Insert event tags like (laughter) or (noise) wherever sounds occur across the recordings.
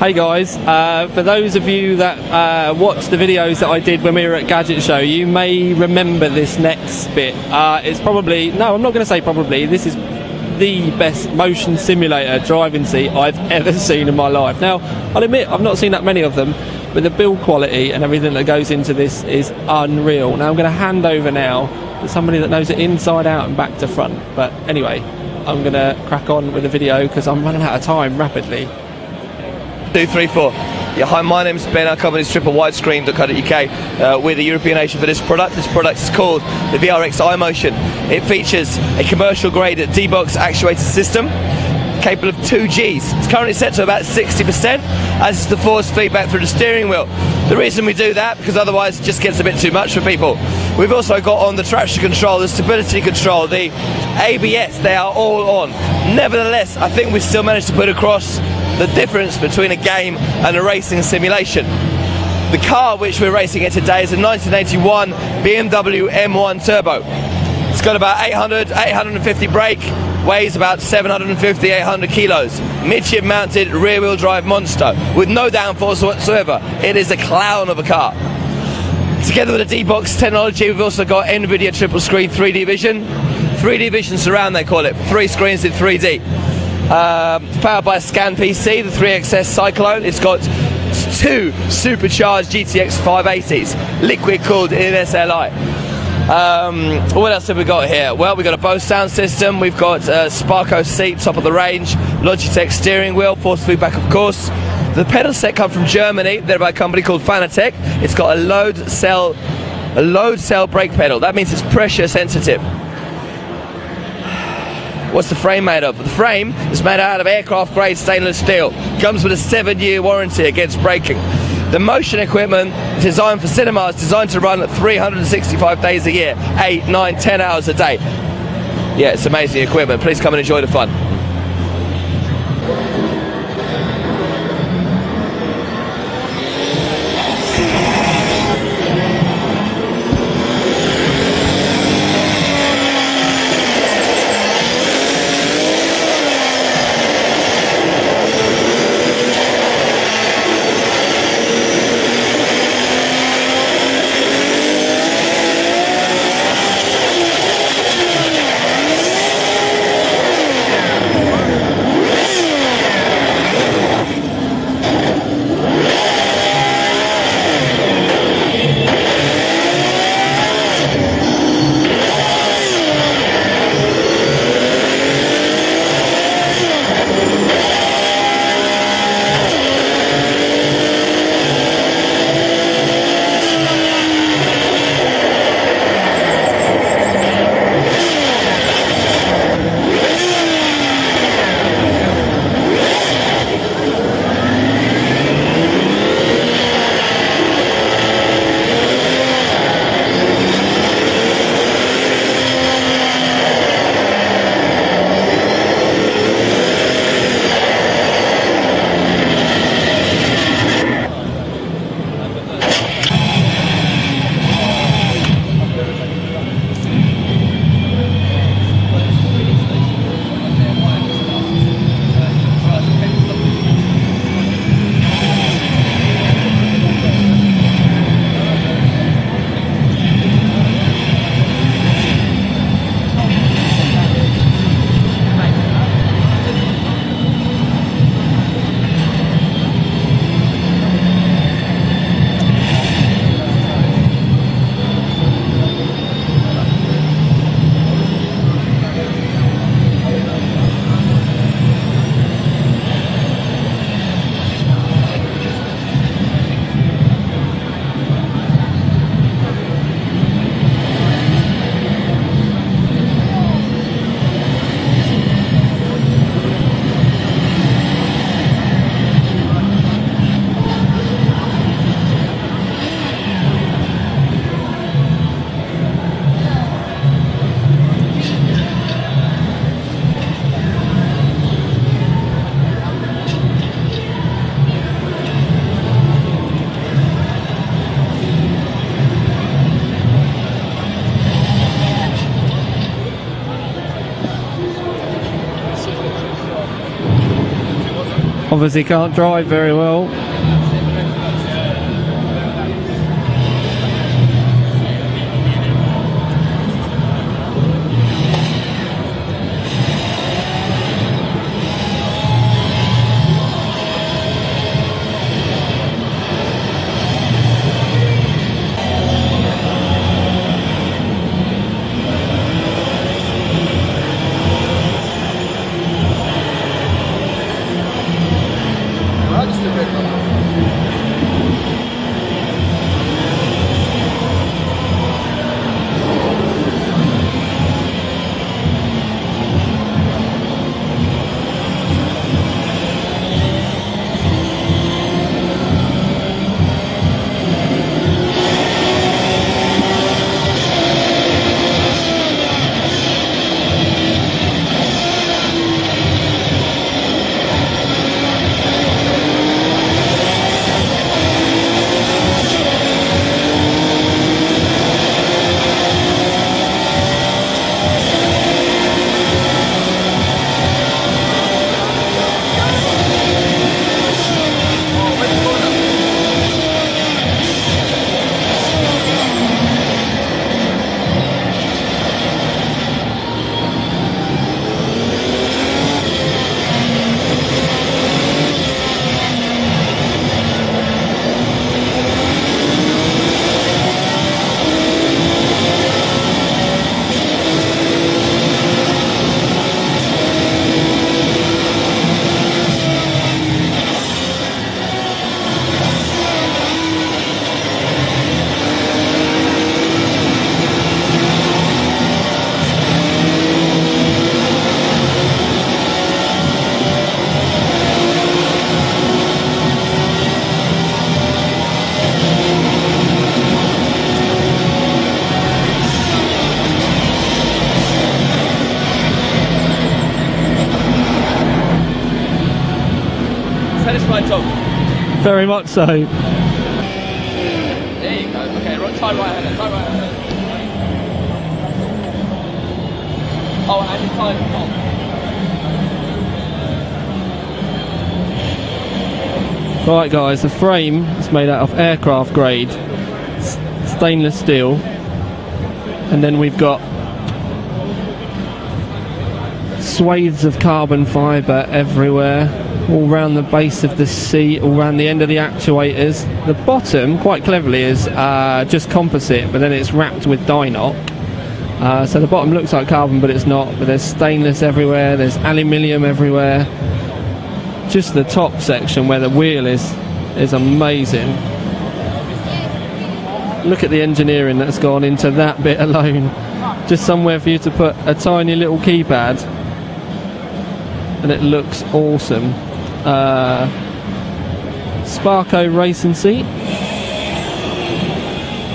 Hey guys, uh, for those of you that uh, watched the videos that I did when we were at Gadget Show, you may remember this next bit. Uh, it's probably, no, I'm not going to say probably, this is the best motion simulator driving seat I've (laughs) ever seen in my life. Now, I'll admit, I've not seen that many of them, but the build quality and everything that goes into this is unreal. Now, I'm going to hand over now to somebody that knows it inside out and back to front. But anyway, I'm going to crack on with the video because I'm running out of time rapidly. Two, three, four. Yeah, hi, my name's Ben. I with triple widescreen.co.uk. Uh, we're the European agent for this product. This product is called the VRX iMotion. It features a commercial grade D-Box actuator system capable of 2 Gs. It's currently set to about 60%, as is the force feedback through the steering wheel. The reason we do that, because otherwise it just gets a bit too much for people. We've also got on the traction control, the stability control, the ABS, they are all on. Nevertheless, I think we still managed to put across the difference between a game and a racing simulation. The car which we're racing in today is a 1981 BMW M1 Turbo. It's got about 800, 850 brake, weighs about 750, 800 kilos. Midship mounted rear wheel drive monster with no downforce whatsoever. It is a clown of a car. Together with the D-Box technology, we've also got NVIDIA triple screen 3D vision. 3D vision surround, they call it. Three screens in 3D. It's powered by Scan PC, the 3XS Cyclone. It's got two supercharged GTX 580s, liquid cooled in SLI. Um, what else have we got here? Well, we've got a Bose sound system, we've got a Sparco seat, top of the range, Logitech steering wheel, force feedback, of course. The pedal set come from Germany. They're by a company called Fanatec. It's got a load cell, a load cell brake pedal. That means it's pressure sensitive. What's the frame made of? The frame is made out of aircraft grade stainless steel. Comes with a seven year warranty against breaking. The motion equipment designed for cinemas, designed to run 365 days a year, 8, 9, 10 hours a day. Yeah, it's amazing equipment. Please come and enjoy the fun. Obviously, can't drive very well. Satisfied, Very much so. There you go. Okay, right, tie right hand, tie right hand. Oh, and you tie the top. Right, guys, the frame is made out of aircraft grade stainless steel, and then we've got swathes of carbon fibre everywhere, all round the base of the seat, all round the end of the actuators. The bottom, quite cleverly, is uh, just composite, but then it's wrapped with Di-Noc. Uh, so the bottom looks like carbon, but it's not. But there's stainless everywhere. There's aluminium everywhere just the top section where the wheel is is amazing. Look at the engineering that's gone into that bit alone. Just somewhere for you to put a tiny little keypad, and it looks awesome. Uh, Sparco racing seat.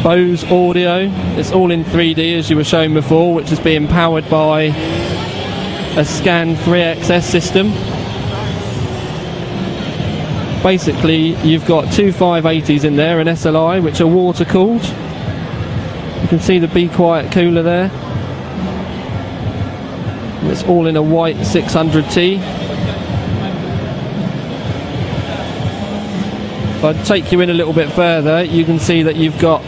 Bose audio. It's all in 3D as you were shown before, which is being powered by a Scan 3XS system basically you've got two 580s in there, an SLI, which are water cooled. You can see the Be Quiet cooler there. It's all in a white 600T. I take you in a little bit further, you can see that you've got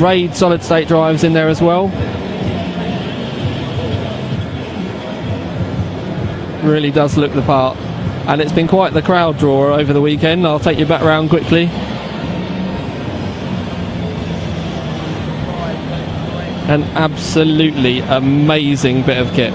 RAID solid state drives in there as well. Really does look the part and it's been quite the crowd drawer over the weekend. I'll take you back round quickly. An absolutely amazing bit of kit.